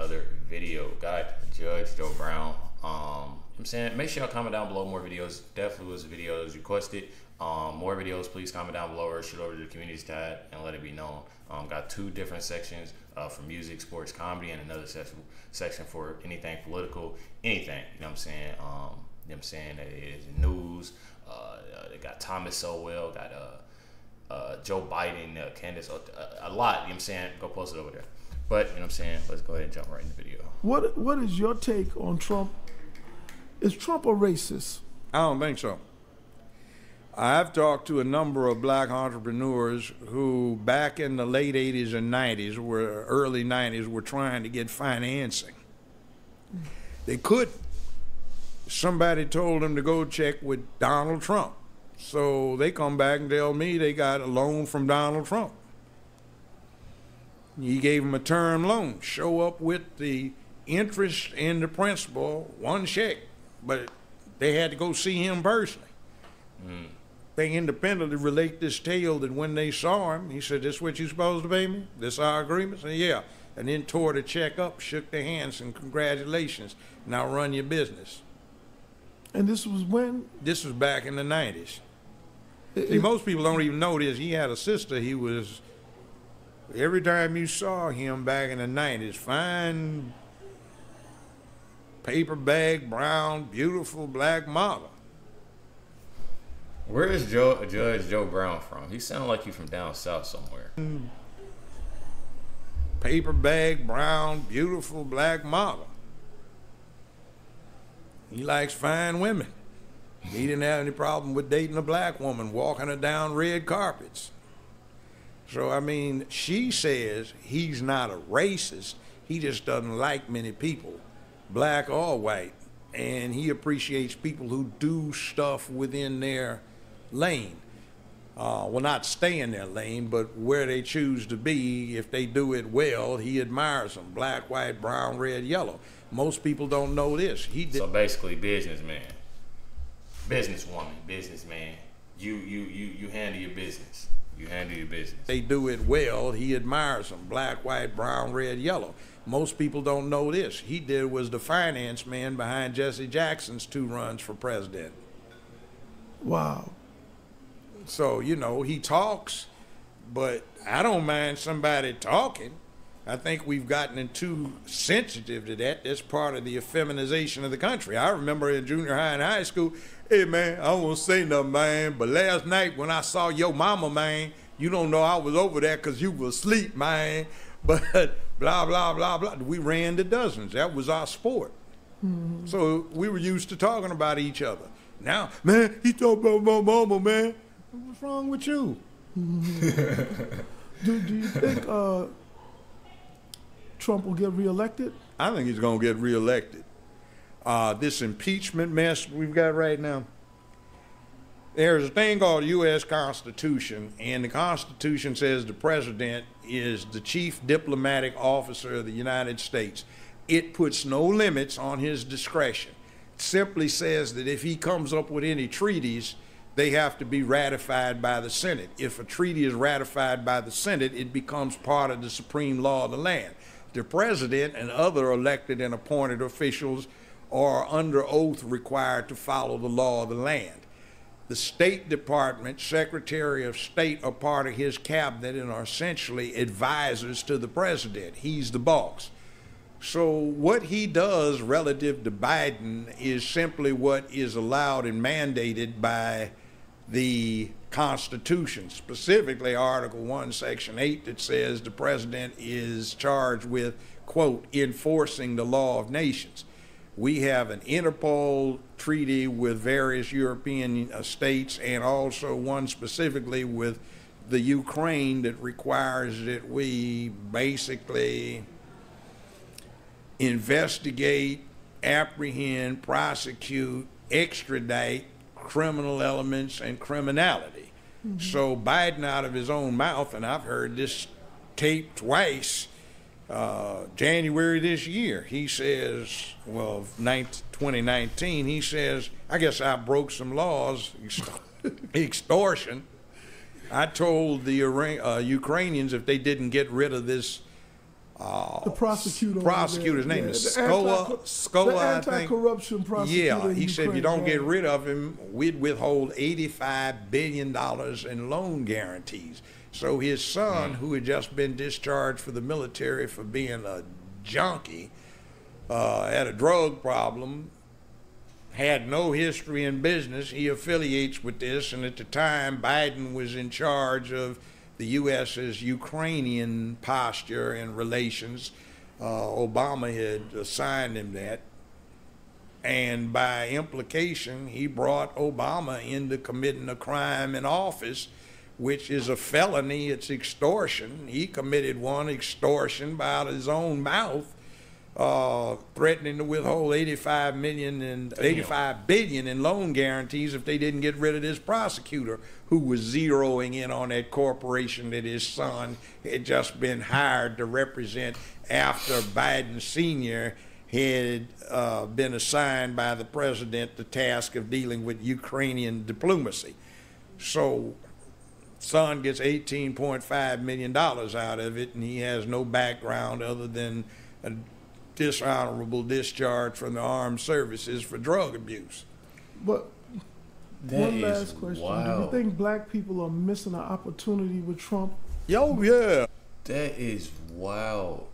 another video. Got Judge Joe Brown. Um, I'm saying make sure y'all comment down below more videos. Definitely was videos requested. Um, more videos, please comment down below or shoot over to the communities tab and let it be known. Um, got two different sections uh, for music, sports, comedy, and another section section for anything political, anything. You know what I'm saying? Um, you know what I'm saying? That is news. Uh, uh, they got Thomas Sowell, got uh, uh, Joe Biden, uh, Candace, a lot. You know what I'm saying? Go post it over there. But you know what I'm saying? Let's go ahead and jump right in the video. What What is your take on Trump? Is Trump a racist? I don't think so. I've talked to a number of black entrepreneurs who, back in the late 80s and 90s, were early 90s, were trying to get financing. They couldn't. Somebody told them to go check with Donald Trump. So they come back and tell me they got a loan from Donald Trump. He gave them a term loan. Show up with the interest and the principal, one check, but they had to go see him personally. Hmm. They independently relate this tale that when they saw him, he said, "This what you supposed to pay me? This our agreement?" Said, "Yeah," and then tore the check up, shook their hands, and congratulations. Now run your business. And this was when This was back in the nineties. See, most people don't even know this. He had a sister. He was every time you saw him back in the nineties, fine paper bag, brown, beautiful black model. Where is Joe, Judge Joe Brown from? He sounded like you from down south somewhere. paper bag, brown, beautiful black model. He likes fine women. He didn't have any problem with dating a black woman, walking her down red carpets. So, I mean, she says he's not a racist. He just doesn't like many people, black or white. And he appreciates people who do stuff within their lane uh, will not stay in their lane, but where they choose to be, if they do it well, he admires them. Black, white, brown, red, yellow. Most people don't know this. He did. So basically, businessman, businesswoman, businessman. You you you you handle your business. You handle your business. they do it well, he admires them. Black, white, brown, red, yellow. Most people don't know this. He did was the finance man behind Jesse Jackson's two runs for president. wow. So, you know, he talks, but I don't mind somebody talking. I think we've gotten too sensitive to that. That's part of the effeminization of the country. I remember in junior high and high school, hey man, I won't say nothing, man. But last night when I saw your mama, man, you don't know I was over there because you was asleep, man. But blah, blah, blah, blah. We ran the dozens. That was our sport. So we were used to talking about each other. Now, man, he talking about my mama, man. What's wrong with you? Do, do you think uh, Trump will get reelected? I think he's going to get reelected. Uh, this impeachment mess we've got right now. There's a thing called U.S. Constitution, and the Constitution says the president is the chief diplomatic officer of the United States. It puts no limits on his discretion. It simply says that if he comes up with any treaties, they have to be ratified by the Senate. If a treaty is ratified by the Senate, it becomes part of the supreme law of the land. The president and other elected and appointed officials are under oath required to follow the law of the land. The State Department, Secretary of State are part of his cabinet and are essentially advisors to the president. He's the boss. So, what he does relative to Biden is simply what is allowed and mandated by the Constitution, specifically Article 1, Section 8, that says the president is charged with, quote, enforcing the law of nations. We have an Interpol treaty with various European uh, states and also one specifically with the Ukraine that requires that we basically investigate, apprehend, prosecute, extradite criminal elements and criminality. So Biden, out of his own mouth, and I've heard this tape twice, uh, January this year, he says, well, of 19 2019, he says, I guess I broke some laws, extortion. I told the uh, Ukrainians if they didn't get rid of this the prosecutor. prosecutor's name Yeah, is Scola- Scola, I think. anti-corruption prosecutor. Yeah, he said if you don't get rid of him, we'd withhold $85 billion in loan guarantees. So his son, who had just been discharged for the military for being a junkie, uh, had a drug problem, had no history in business. He affiliates with this, and at the time, Biden was in charge of the U.S.'s Ukrainian posture and relations. Uh, Obama had assigned him that. And by implication, he brought Obama into committing a crime in office, which is a felony. It's extortion. He committed one extortion by his own mouth, uh, threatening to withhold 85 million and 85 billion in loan guarantees if they didn't get rid of this prosecutor who was zeroing in on that corporation that his son had just been hired to represent after Biden Sr. had uh, been assigned by the president the task of dealing with Ukrainian diplomacy. So, son gets $18.5 million out of it, and he has no background other than a dishonorable discharge from the armed services for drug abuse. But That one is last question: Do you think black people are missing an opportunity with Trump? Yo, yeah. That is wild.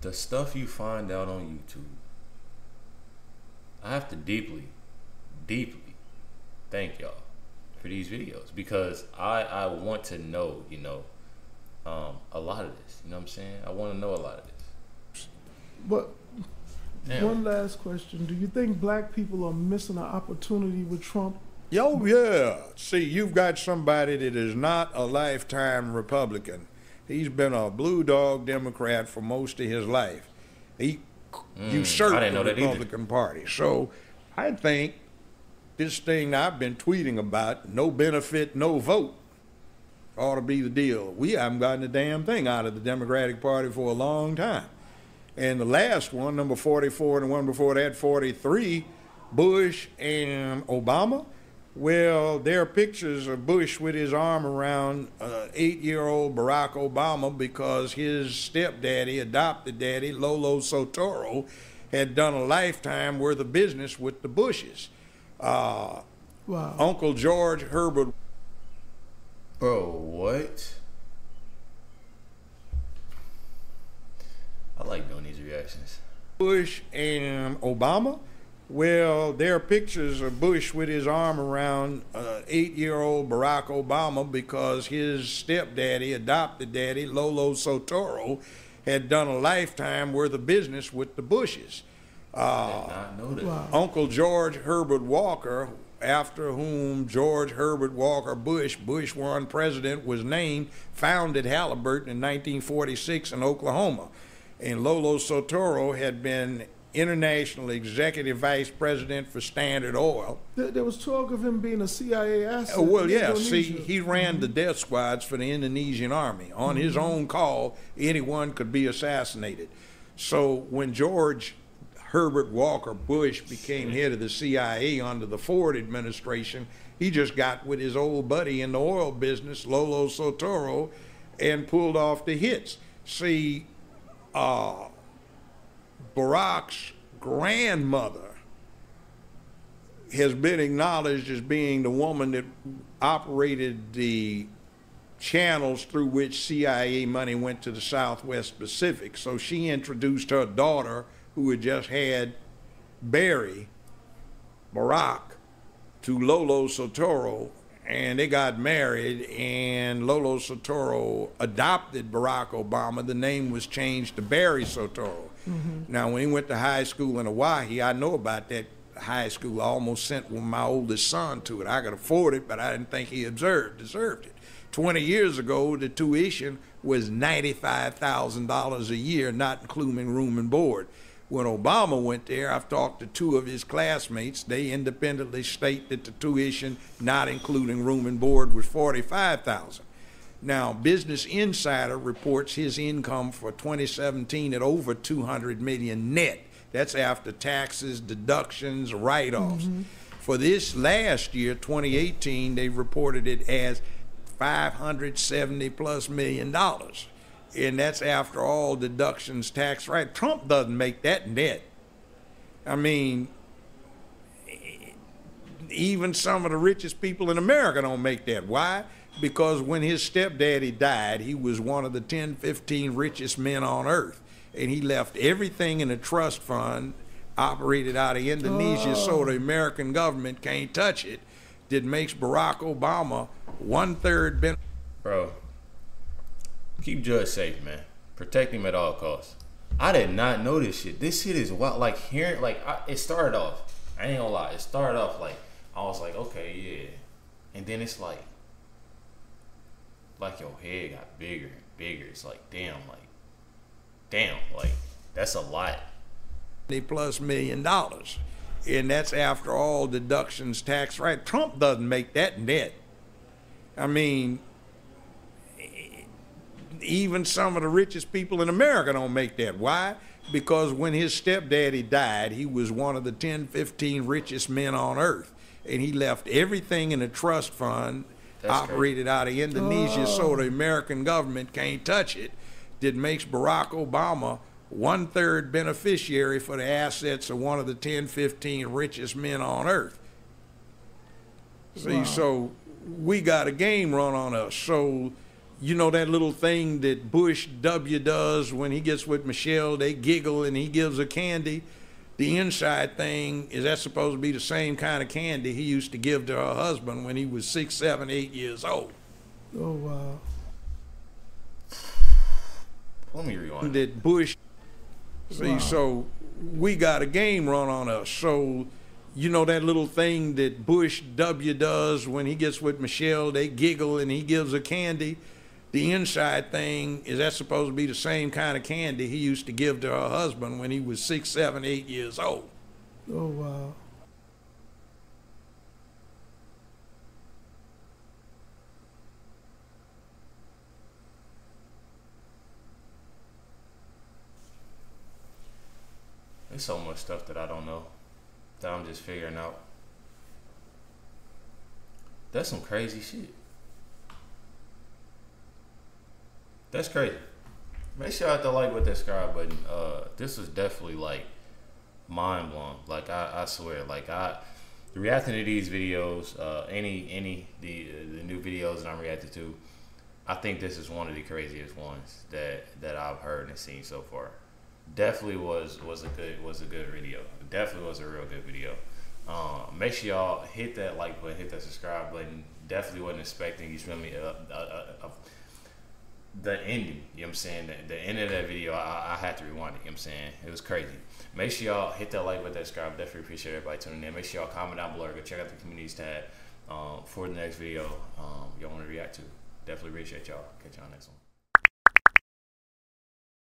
The stuff you find out on YouTube. I have to deeply, deeply thank y'all for these videos because I I want to know, you know, um, a lot of this. You know what I'm saying? I want to know a lot of this. But Damn. one last question: Do you think black people are missing an opportunity with Trump? Yo, yeah. See, you've got somebody that is not a lifetime Republican. He's been a blue dog Democrat for most of his life. He usurped I didn't the that either. Republican Party. So I think this thing I've been tweeting about, no benefit, no vote, ought to be the deal. We haven't gotten a damn thing out of the Democratic Party for a long time. And the last one, number 44, and the one before that, 43, Bush and Obama. Well, there are pictures of Bush with his arm around uh, eight year old Barack Obama because his stepdaddy, adopted daddy, Lolo Soetoro, had done a lifetime worth of business with the Bushes. Uh, Wow. Uncle George Herbert Bro, what? I like doing these reactions. Bush and Obama. Well, there are pictures of Bush with his arm around uh, eight year old Barack Obama because his stepdaddy, adopted daddy, Lolo Soetoro, had done a lifetime worth of business with the Bushes. I did not know that. Wow. Uncle George Herbert Walker, after whom George Herbert Walker Bush, Bush one president, was named, founded Halliburton in 1946 in Oklahoma. And Lolo Soetoro had been international executive vice president for Standard Oil. There, there was talk of him being a CIA asset. Oh, well, yeah. See, he ran the death squads for the Indonesian army. On his mm-hmm. own call, anyone could be assassinated. So when George Herbert Walker Bush became head of the CIA under the Ford administration, he just got with his old buddy in the oil business, Lolo Soetoro, and pulled off the hits. See, uh, Barack's grandmother has been acknowledged as being the woman that operated the channels through which CIA money went to the Southwest Pacific. So she introduced her daughter, who had just had Barry, Barack, to Lolo Soetoro, and they got married, and Lolo Soetoro adopted Barack Obama. The name was changed to Barry Soetoro. Mm-hmm. Now, when he went to high school in Hawaii, I know about that high school. I almost sent my oldest son to it. I could afford it, but I didn't think he observed, deserved it. 20 years ago, the tuition was $95,000 a year, not including room and board. When Obama went there, I've talked to two of his classmates. They independently state that the tuition, not including room and board, was 45000 now, Business Insider reports his income for 2017 at over 200 million net. That's after taxes, deductions, write-offs. Mm-hmm. For this last year, 2018, they reported it as 570 plus million dollars. And that's after all deductions, tax, right? Trump doesn't make that net. I mean, even some of the richest people in America don't make that. Why? Because when his stepdaddy died, he was one of the 10, 15 richest men on earth. And he left everything in a trust fund operated out of Indonesia so oh. the American government can't touch it. That makes Barack Obama one third ben- Bro, keep Judge safe, man. Protect him at all costs. I did not know this shit. This shit is wild. Like hearing, like I, it started off. I ain't gonna lie. It started off like I was like, okay, yeah, and then it's like, like your head got bigger and bigger. It's like, damn, like, damn, like that's a lot. plus million dollars. And that's after all deductions, tax, right? Trump doesn't make that net. I mean, even some of the richest people in America don't make that. Why? Because when his stepdaddy died, he was one of the 10, 15 richest men on earth. And he left everything in a trust fund That's operated out of Indonesia so oh. the American government can't touch it. That makes Barack Obama one third beneficiary for the assets of one of the 10, 15 richest men on earth. See, so we got a game run on us. So, you know that little thing that Bush W does when he gets with Michelle, they giggle and he gives her candy. The inside thing is that supposed to be the same kind of candy he used to give to her husband when he was six, seven, eight years old. Oh wow. Let me rewind. that Bush. See, Wow. so we got a game run on us. So, you know that little thing that Bush W does when he gets with Michelle, they giggle and he gives her candy. The inside thing is that supposed to be the same kind of candy he used to give to her husband when he was six, seven, eight years old. Oh wow. There's so much stuff that I don't know that I'm just figuring out. That's some crazy shit. That's crazy. Make sure I hit the like with that subscribe button. Uh, this is definitely like mind blowing. Like I, I swear, like I reacting to these videos, uh, any any the the new videos that I'm reacting to, I think this is one of the craziest ones that that I've heard and seen so far. Definitely was was a good was a good video. Definitely was a real good video. Um, make sure y'all hit that like button, hit that subscribe button. Definitely wasn't expecting you feel me. Uh, uh, uh, uh, the ending, you know what I'm saying? The, the end of that video, I, I had to rewind it, you know what I'm saying? It was crazy. Make sure y'all hit that like button, that subscribe. Definitely appreciate everybody tuning in. Make sure y'all comment down below. Go check out the communities tab um, for the next video um, y'all want to react to. Definitely appreciate y'all. Catch y'all next one.